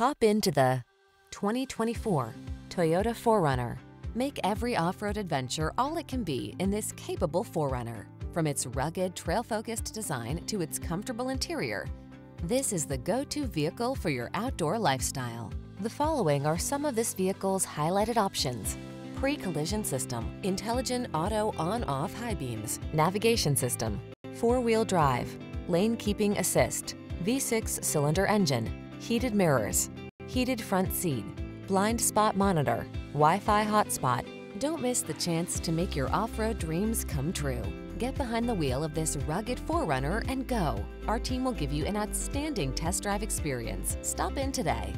Hop into the 2024 Toyota 4Runner. Make every off-road adventure all it can be in this capable 4Runner. From its rugged, trail-focused design to its comfortable interior, this is the go-to vehicle for your outdoor lifestyle. The following are some of this vehicle's highlighted options. Pre-collision system, intelligent auto on-off high beams, navigation system, four-wheel drive, lane keeping assist, V6 cylinder engine, heated mirrors, heated front seat, blind spot monitor, Wi-Fi hotspot. Don't miss the chance to make your off-road dreams come true. Get behind the wheel of this rugged 4Runner and go. Our team will give you an outstanding test drive experience. Stop in today.